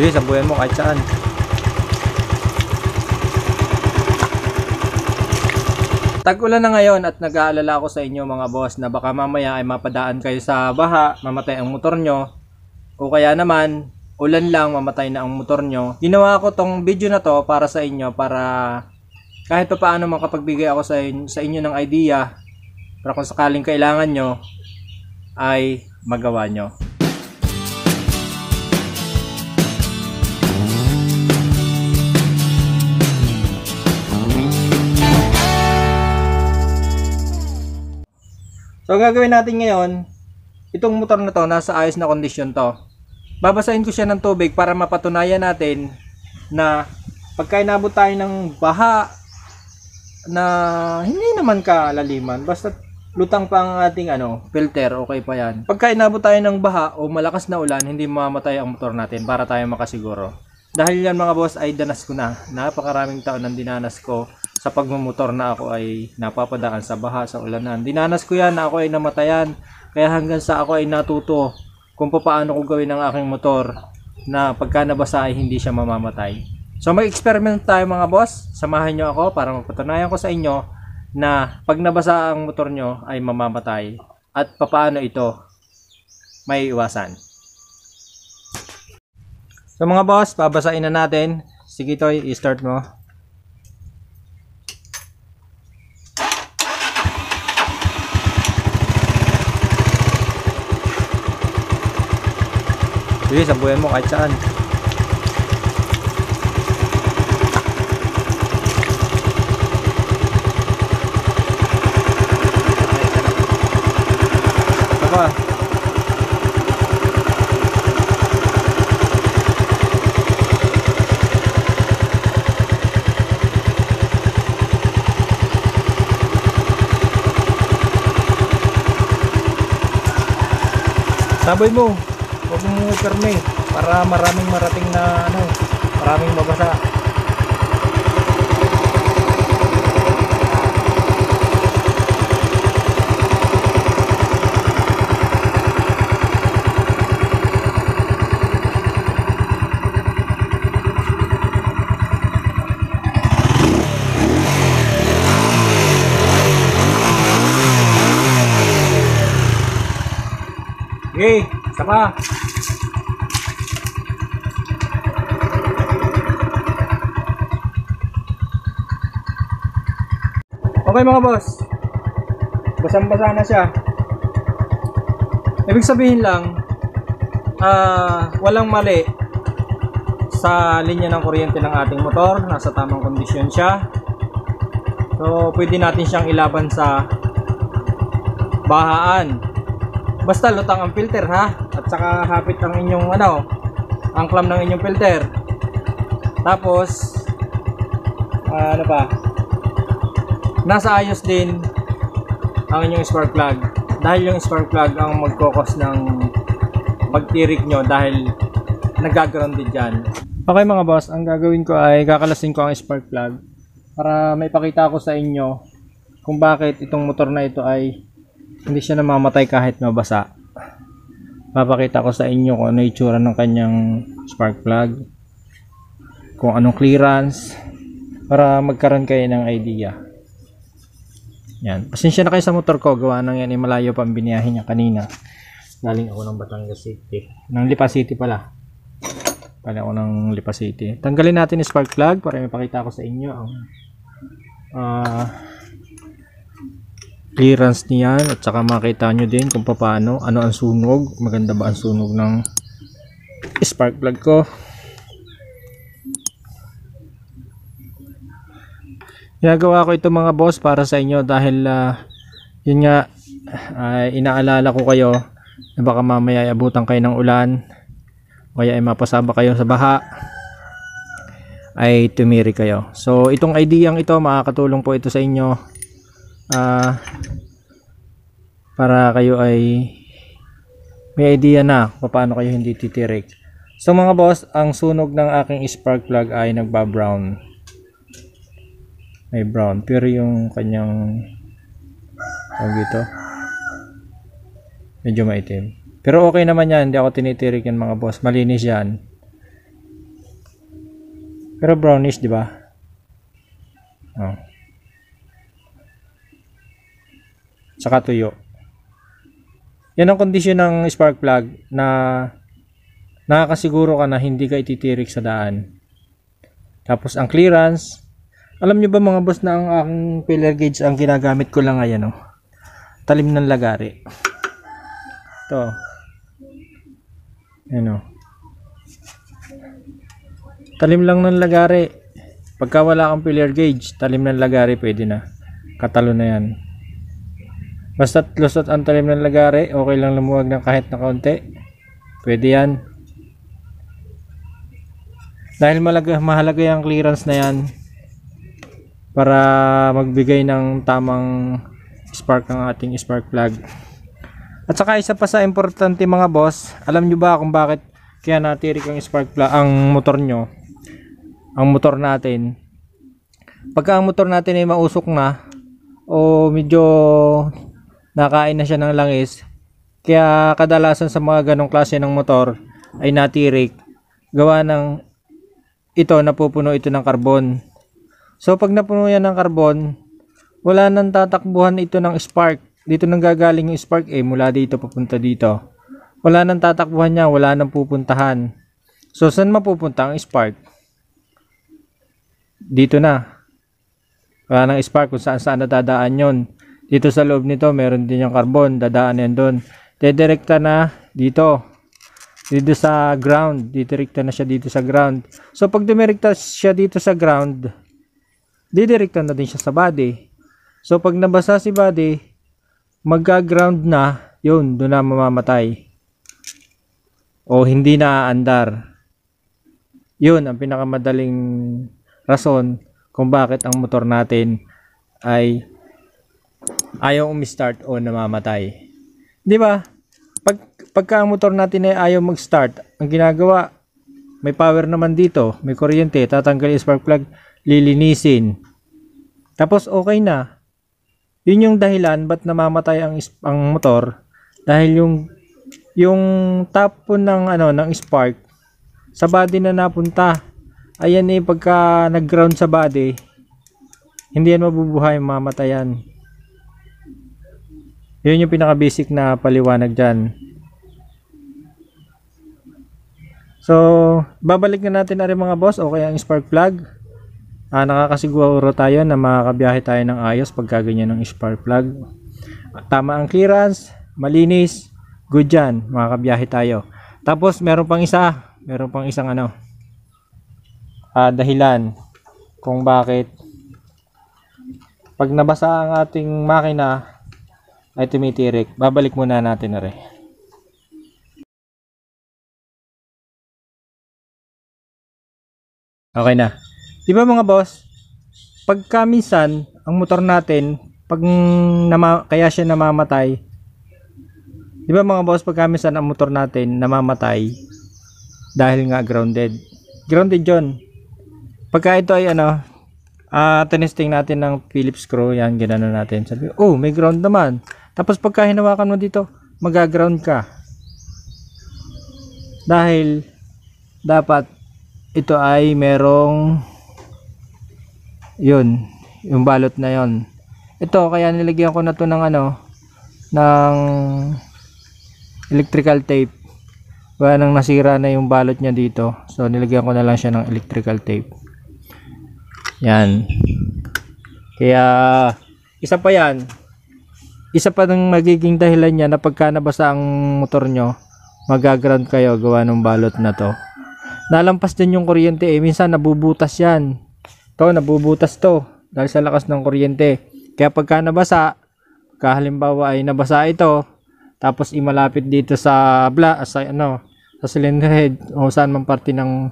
Sige, sabuyan mo kahit saan. Tag-ulan na ngayon at nag-aalala ako sa inyo mga boss na baka mamaya ay mapadaan kayo sa baha, mamatay ang motor nyo o kaya naman ulan lang mamatay na ang motor nyo. Ginawa ko tong video na to para sa inyo para kahit pa paano makapagbigay ako sa inyo, sa inyo ng idea para kung sakaling kailangan nyo ay magawa nyo. So gagawin natin ngayon, itong motor na to, nasa ayos na kondisyon to. Babasahin ko siya ng tubig para mapatunayan natin na pagka tayo ng baha na hindi naman kalaliman, basta lutang pa ang ating ano, filter, okay pa yan. Pagka tayo ng baha o malakas na ulan, hindi mamamatay ang motor natin para tayo makasiguro. Dahil yan mga boss ay danas ko na. Napakaraming taon nang dinanas ko sa pagmumotor na ako ay napapadaan sa baha, sa ulanan. Dinanas ko yan na ako ay namatayan. Kaya hanggang sa ako ay natuto kung paano ko gawin ang aking motor na pagka nabasa ay hindi siya mamamatay. So mag-experiment tayo mga boss. Samahan nyo ako para mapatunayan ko sa inyo na pag nabasa ang motor nyo ay mamamatay at paano ito may iwasan. So mga boss, babasain na natin. Sige Toy, i-start mo. Sige, sabuyan mo kahit saan. Ito pa. Saboy mo. Huwag mong ikarne para maraming marating na ano, maraming mabasa. Okay, isa. Okay mga boss. Basang-basa na siya. Ibig sabihin lang, ah walang mali sa linya ng kuryente ng ating motor. Nasa tamang kondisyon siya. So, pwede natin siyang ilaban sa bahaan. Basta lutang ang filter ha. At saka hapit ang inyong ano, ang clamp ng inyong filter. Tapos, ah, ano pa? nasa ayos din ang inyong spark plug dahil yung spark plug ang magkokos ng pagtirik nyo dahil nagagrounded dyan okay mga boss ang gagawin ko ay kakalasin ko ang spark plug para may pakita ko sa inyo kung bakit itong motor na ito ay hindi siya namamatay kahit mabasa papakita ko sa inyo kung ano itsura ng kanyang spark plug kung anong clearance para magkaroon kayo ng idea yan. Pasensya na kayo sa motor ko. Gawa nang yan. Malayo pa ang biniyahin niya kanina. Galing ako ng Batangas City. Ng Lipa City pala. Galing ako ng Lipa City. Tanggalin natin yung spark plug para ipakita ko sa inyo ang uh, clearance niyan at saka makita nyo din kung paano ano ang sunog. Maganda ba ang sunog ng spark plug ko. Ginagawa ko ito mga boss para sa inyo dahil uh, yun nga uh, inaalala ko kayo na baka mamaya ay abutan kayo ng ulan kaya ay mapasaba kayo sa baha ay tumiri kayo. So itong idea ito makakatulong po ito sa inyo uh, para kayo ay may idea na paano kayo hindi titirik. So mga boss, ang sunog ng aking spark plug ay nagba-brown may brown pero yung kanyang tawag dito medyo maitim pero okay naman yan hindi ako tinitirik yan mga boss malinis yan Pero brownish, di ba? Oh. Saka tuyo. Yan ang kondisyon ng spark plug na nakakasiguro ka na hindi ka ititirik sa daan. Tapos ang clearance, alam nyo ba mga boss na ang aking filler gauge ang ginagamit ko lang ngayon oh. Talim ng lagari. Ito. Ano. Talim lang ng lagari. Pagka wala kang filler gauge, talim ng lagari pwede na. Katalo na yan. Basta lusot ang talim ng lagari, okay lang lumuwag ng kahit na kaunti. Pwede yan. Dahil malaga, mahalaga yung clearance na yan para magbigay ng tamang spark ang ating spark plug. At saka isa pa sa importante mga boss, alam nyo ba kung bakit kaya natirik ang spark plug ang motor nyo? Ang motor natin. Pagka ang motor natin ay mausok na o medyo nakain na siya ng langis, kaya kadalasan sa mga ganong klase ng motor ay natirik gawa ng ito napupuno ito ng carbon. So pag napuno yan ng carbon, wala nang tatakbuhan ito ng spark. Dito nang gagaling yung spark eh mula dito papunta dito. Wala nang tatakbuhan niya, wala nang pupuntahan. So saan mapupunta ang spark? Dito na. Wala nang spark kung saan saan nadadaan yon. Dito sa loob nito meron din yung carbon, dadaan yan doon. Dedirekta na dito. Dito sa ground didirekta na siya dito sa ground. So pag dumirekta siya dito sa ground didirekta na din siya sa body. So pag nabasa si body magka-ground na yun doon na mamamatay. O hindi na aandar. Yun ang pinakamadaling rason kung bakit ang motor natin ay ayaw umistart o namamatay di ba pag pagka ang motor natin ay ayaw mag-start, ang ginagawa, may power naman dito, may kuryente, tatanggal yung spark plug, lilinisin. Tapos okay na. Yun yung dahilan ba't namamatay ang ang motor dahil yung yung tapon ng ano ng spark sa body na napunta. Ayan eh pagka nag-ground sa body, hindi yan mabubuhay, mamatayan. Yun yung pinaka basic na paliwanag diyan. So, babalik na natin na rin mga boss. Okay ang spark plug. Ah, nakakasiguro tayo na makakabiyahe tayo ng ayos pagka ganyan ng spark plug. Tama ang clearance, malinis, good yan. Makakabiyahe tayo. Tapos, meron pang isa. Meron pang isang ano. Ah, dahilan kung bakit pag nabasa ang ating makina ay tumitirik. Babalik muna natin na rin. Okay na. Di ba mga boss, pagka minsan, ang motor natin, pag nama, kaya siya namamatay, di ba mga boss, pagka minsan ang motor natin namamatay, dahil nga grounded. Grounded yon Pagka ito ay ano, uh, tinesting natin ng Phillips screw, yan, ginano natin. Sabi, oh, may ground naman. Tapos pagka hinawakan mo dito, magaground ka. Dahil, dapat ito ay merong yun yung balot na yon ito kaya nilagyan ko na to ng ano ng electrical tape. Kaya nang nasira na yung balot niya dito. So nilagyan ko na lang siya ng electrical tape. Yan. Kaya isa pa yan isa pa ng magiging dahilan niya na pagka nabasa ang motor nyo magaground kayo gawa ng balot na to nalampas din yung kuryente eh. Minsan nabubutas yan. To, nabubutas to. Dahil sa lakas ng kuryente. Kaya pagka nabasa, kahalimbawa ay nabasa ito, tapos imalapit dito sa bla, sa ano, sa cylinder head o saan man parte ng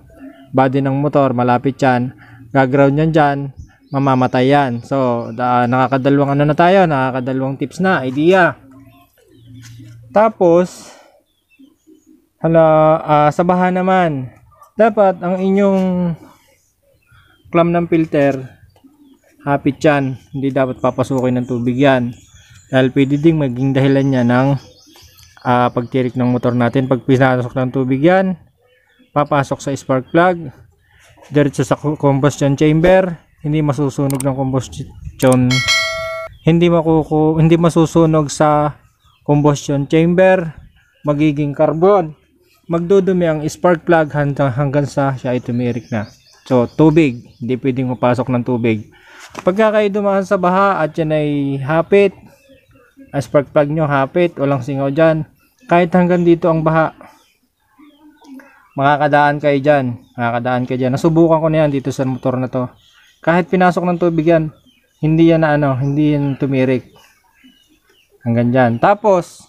body ng motor, malapit yan. Gaground yan dyan, mamamatay yan. So, da, nakakadalawang ano na tayo, nakakadalawang tips na, idea. Tapos, hala, uh, sa baha naman, dapat ang inyong clam ng filter hapit yan hindi dapat papasukin ng tubig yan dahil pwede ding maging dahilan niya ng uh, pagtirik ng motor natin pag pinasok ng tubig yan papasok sa spark plug diretso sa co- combustion chamber, hindi masusunog ng combustion hindi makuku hindi masusunog sa combustion chamber, magiging carbon. Magdudumi ang spark plug hanggang, hanggang sa siya ay tumirik na. So, tubig. Hindi pwedeng mapasok ng tubig. Pagka kayo dumaan sa baha at yan ay hapit, ang spark plug nyo hapit, walang singaw dyan. Kahit hanggang dito ang baha, makakadaan kayo dyan. Makakadaan kayo dyan. Nasubukan ko na yan dito sa motor na to. Kahit pinasok ng tubig yan, hindi yan na ano, hindi yan tumirik. Hanggang dyan. Tapos,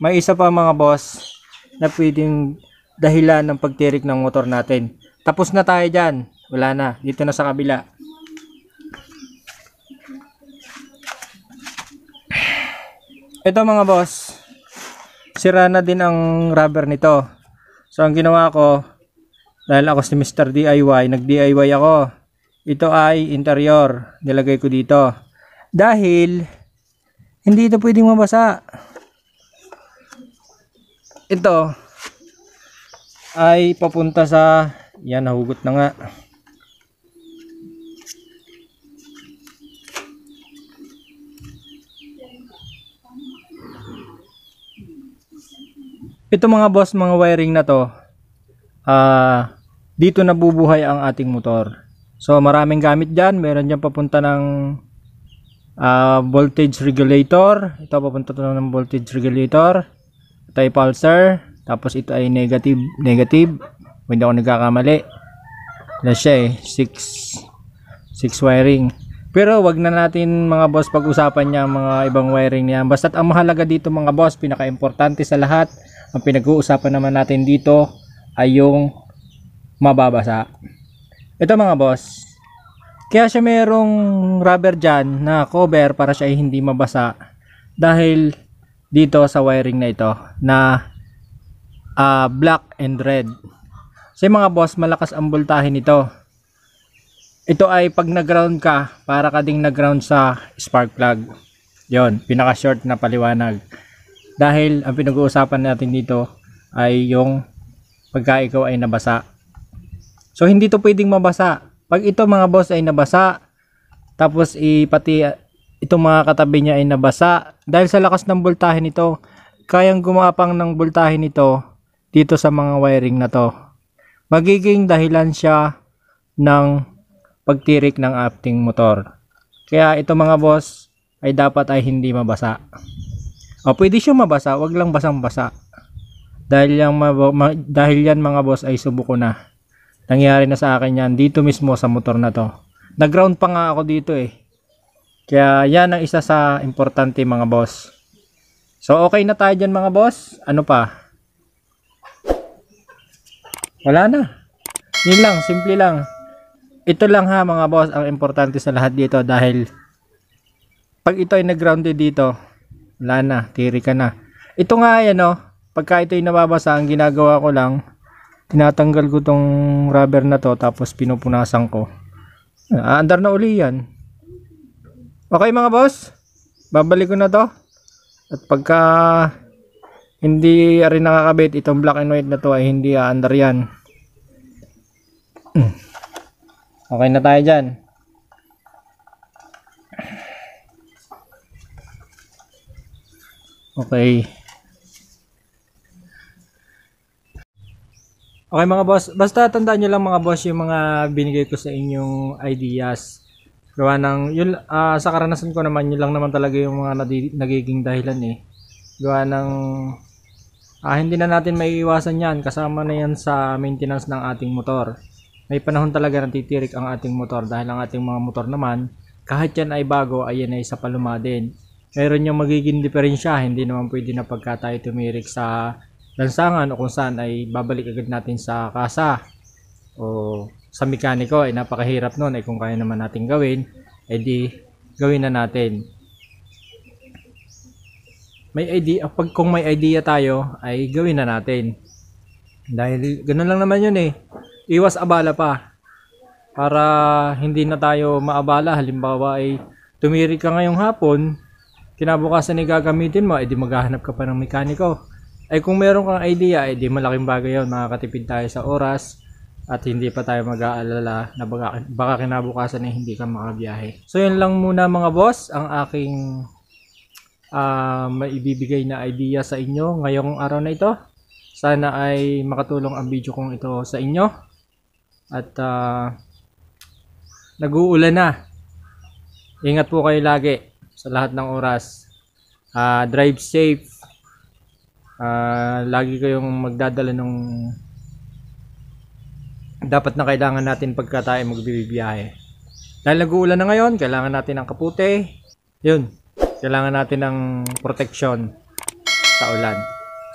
may isa pa mga boss na pwedeng dahilan ng pagtirik ng motor natin. Tapos na tayo dyan. Wala na. Dito na sa kabila. Ito mga boss. Sira na din ang rubber nito. So ang ginawa ko, dahil ako si Mr. DIY, nag-DIY ako. Ito ay interior. Nilagay ko dito. Dahil, hindi ito pwedeng mabasa. Ito, ay papunta sa, yan, nahugot na nga. Ito mga boss, mga wiring na to, ah, dito nabubuhay ang ating motor. So maraming gamit dyan, meron dyan papunta ng ah, voltage regulator. Ito papunta to ng voltage regulator. Ito ay pulsar. Tapos ito ay negative, negative. Hindi ako nagkakamali. Na siya eh, 6 6 wiring. Pero wag na natin mga boss pag-usapan niya ang mga ibang wiring niya. Basta't ang mahalaga dito mga boss, pinaka-importante sa lahat, ang pinag-uusapan naman natin dito ay yung mababasa. Ito mga boss, kaya siya merong rubber dyan na cover para siya ay hindi mabasa dahil dito sa wiring na ito na ah, black and red. Kasi mga boss, malakas ang voltahe nito. Ito ay pag nag-ground ka, para ka ding nag-ground sa spark plug. Yon, pinaka short na paliwanag. Dahil ang pinag-uusapan natin dito ay yung pagka ikaw ay nabasa. So hindi to pwedeng mabasa. Pag ito mga boss ay nabasa, tapos ipati itong mga katabi niya ay nabasa, dahil sa lakas ng voltahe nito, kayang gumapang ng voltahe nito dito sa mga wiring na to. Magiging dahilan siya ng pagtirik ng ating motor. Kaya ito mga boss ay dapat ay hindi mabasa. O pwede siya mabasa, wag lang basang-basa. Dahil yan, dahil yan mga boss ay subuko na. Nangyari na sa akin yan dito mismo sa motor na to. Nag-ground pa nga ako dito eh. Kaya yan ang isa sa importante mga boss. So okay na tayo dyan mga boss. Ano pa? Wala na. Yun lang, simple lang. Ito lang ha mga boss ang importante sa lahat dito dahil pag ito ay nag-grounded dito, wala na, tiri ka na. Ito nga yan oh, pagka ito ay nababasa, ang ginagawa ko lang, tinatanggal ko tong rubber na to tapos pinupunasan ko. Aandar na uli yan. Okay mga boss, babalik ko na to. At pagka hindi rin nakakabit itong black and white na to ay hindi aandar yan. Okay na tayo dyan. Okay. Okay mga boss, basta tandaan nyo lang mga boss yung mga binigay ko sa inyong ideas. Gawa ng, yun, ah, sa karanasan ko naman, yun lang naman talaga yung mga nagiging dahilan eh. Gawa ng, ah, hindi na natin maiiwasan yan, kasama na yan sa maintenance ng ating motor. May panahon talaga na titirik ang ating motor dahil ang ating mga motor naman, kahit yan ay bago, ay yan ay sa paluma din. Meron yung magiging diferensya, hindi naman pwede na pagka tayo tumirik sa lansangan o kung saan ay babalik agad natin sa kasa o sa mekaniko ay napakahirap nun ay kung kaya naman natin gawin ay di gawin na natin. May idea pag kung may idea tayo ay gawin na natin. Dahil ganun lang naman yun eh. Iwas abala pa. Para hindi na tayo maabala. Halimbawa ay tumirik ka ngayong hapon kinabukasan ay gagamitin mo ay di maghahanap ka pa ng mekaniko ay kung meron kang idea, ay di malaking bagay yun, makakatipid tayo sa oras at hindi pa tayo mag-aalala na baka, baka kinabukasan ay hindi ka makabiyahe. So yun lang muna mga boss ang aking ah, maibibigay na idea sa inyo ngayong araw na ito. Sana ay makatulong ang video kong ito sa inyo. At ah, nag-uulan na. Ingat po kayo lagi sa lahat ng oras. Ah, drive safe. Ah, lagi kayong magdadala ng dapat na kailangan natin pagka tayo magbibiyahe. Dahil nag-uulan na ngayon, kailangan natin ng kapute. Yun, kailangan natin ng protection sa ulan.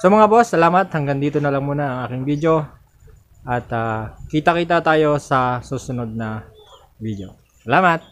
So mga boss, salamat. Hanggang dito na lang muna ang aking video. At ah, kita-kita tayo sa susunod na video. Salamat!